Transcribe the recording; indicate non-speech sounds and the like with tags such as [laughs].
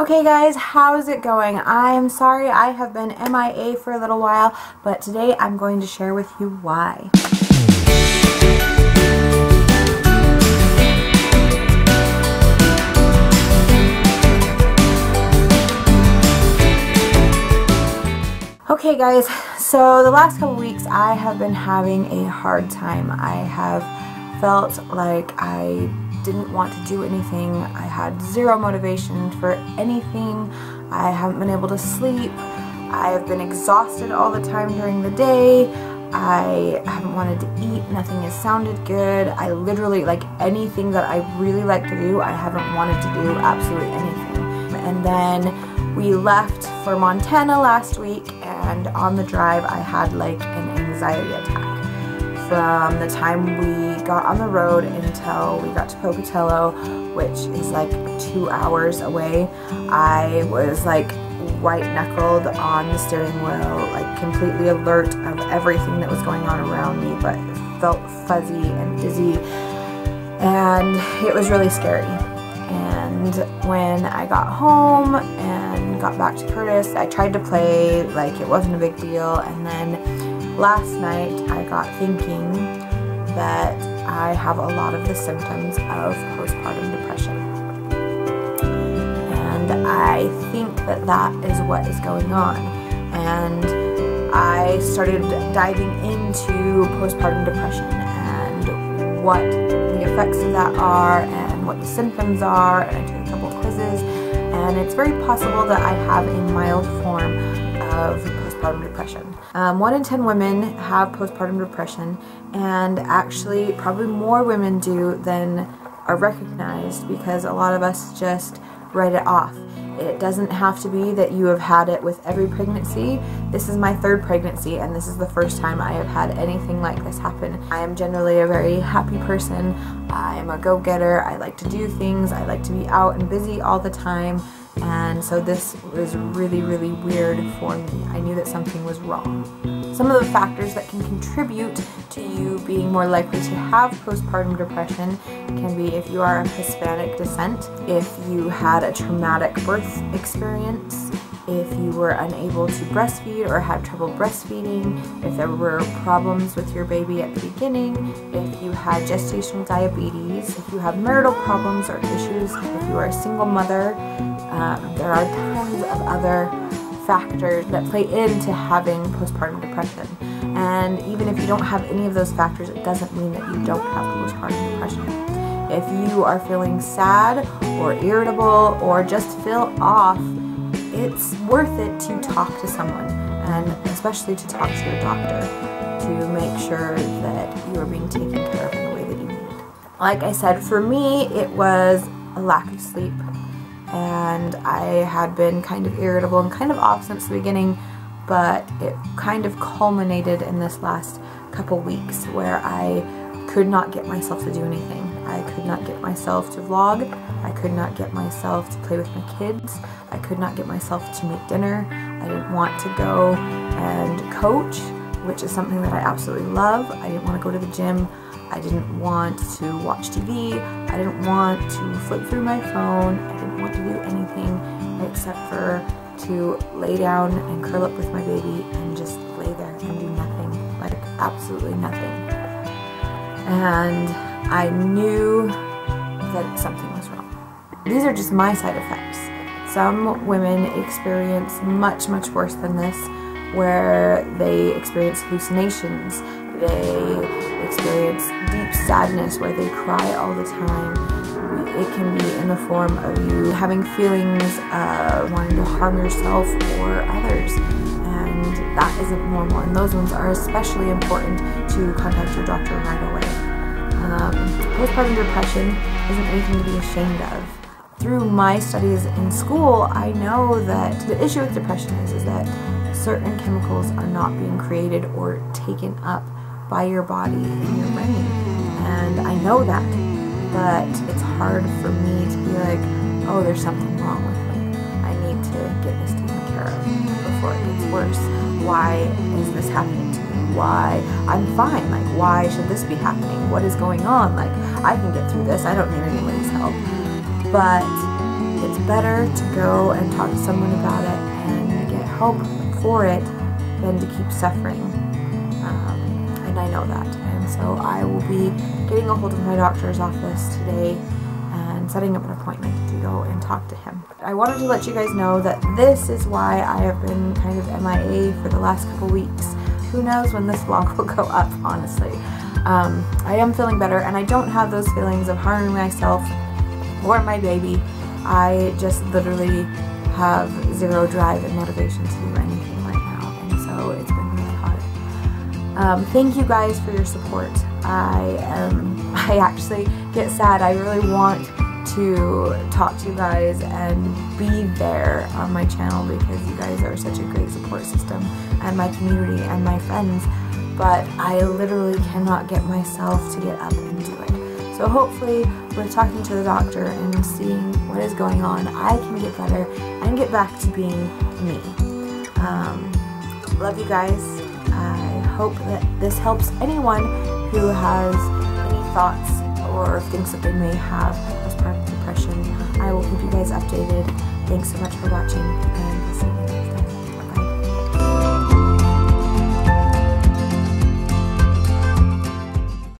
Okay guys, how's it going? I'm sorry I have been MIA for a little while, but today I'm going to share with you why. Okay guys, so the last couple weeks I have been having a hard time. I have felt like I didn't want to do anything. I had zero motivation for anything. I haven't been able to sleep. I have been exhausted all the time during the day. I haven't wanted to eat. Nothing has sounded good. I literally, like anything that I really like to do, I haven't wanted to do absolutely anything. And then we left for Montana last week and on the drive I had like an anxiety attack from the time we got on the road until we got to Pocatello, which is like two hours away, I was like white knuckled on the steering wheel, like completely alert of everything that was going on around me, but felt fuzzy and dizzy. And it was really scary. And when I got home and got back to Curtis, I tried to play like it wasn't a big deal, and then last night I got thinking that I have a lot of the symptoms of postpartum depression. And I think that that is what is going on. And I started diving into postpartum depression and what the effects of that are and what the symptoms are. And I took a couple quizzes. And it's very possible that I have a mild form of postpartum depression. Um, one in 10 women have postpartum depression, and actually, probably more women do than are recognized because a lot of us just write it off. It doesn't have to be that you have had it with every pregnancy. This is my third pregnancy, and this is the first time I have had anything like this happen. I am generally a very happy person. I am a go getter. I like to do things. I like to be out and busy all the time and so this was really, really weird for me. I knew that something was wrong. Some of the factors that can contribute to you being more likely to have postpartum depression can be if you are of Hispanic descent, if you had a traumatic birth experience, if you were unable to breastfeed or had trouble breastfeeding, if there were problems with your baby at the beginning, if you had gestational diabetes, if you have marital problems or issues, if you are a single mother, um, there are tons of other factors that play into having postpartum depression. And even if you don't have any of those factors, it doesn't mean that you don't have postpartum depression. If you are feeling sad or irritable or just feel off it's worth it to talk to someone and especially to talk to your doctor to make sure that you are being taken care of in the way that you need. Like I said, for me, it was a lack of sleep and I had been kind of irritable and kind of off since the beginning, but it kind of culminated in this last couple weeks where I could not get myself to do anything. I could not get myself to vlog. I could not get myself to play with my kids. I could not get myself to make dinner. I didn't want to go and coach, which is something that I absolutely love. I didn't want to go to the gym. I didn't want to watch TV. I didn't want to flip through my phone. I didn't want to do anything except for to lay down and curl up with my baby and just lay there and do nothing. Like absolutely nothing. And I knew that something was wrong. These are just my side effects. Some women experience much, much worse than this, where they experience hallucinations, they experience deep sadness, where they cry all the time. It can be in the form of you having feelings of wanting to harm yourself or others and that isn't normal and those ones are especially important to contact your doctor right away. Um, postpartum depression isn't anything to be ashamed of. Through my studies in school, I know that the issue with depression is, is that certain chemicals are not being created or taken up by your body and your brain. And I know that, but it's hard for me to be like, oh, there's something wrong with me. I need to get this taken care of before it gets worse. Why is this happening to me? why I'm fine. Like, why should this be happening? What is going on? Like, I can get through this. I don't need anybody's help. But it's better to go and talk to someone about it and get help for it than to keep suffering. I know that. And so I will be getting a hold of my doctor's office today and setting up an appointment to go and talk to him. I wanted to let you guys know that this is why I have been kind of MIA for the last couple weeks. Who knows when this [laughs] vlog will go up, honestly. Um, I am feeling better and I don't have those feelings of harming myself or my baby. I just literally have zero drive and motivation to do anything Um, thank you guys for your support. I am, [laughs] I actually get sad. I really want to talk to you guys and be there on my channel because you guys are such a great support system and my community and my friends but I literally cannot get myself to get up and do it. So hopefully with talking to the doctor and seeing what is going on, I can get better and get back to being me. Um, love you guys. Hope that this helps anyone who has any thoughts or thinks that they may have postpartum depression. I will keep you guys updated. Thanks so much for watching and see you next time.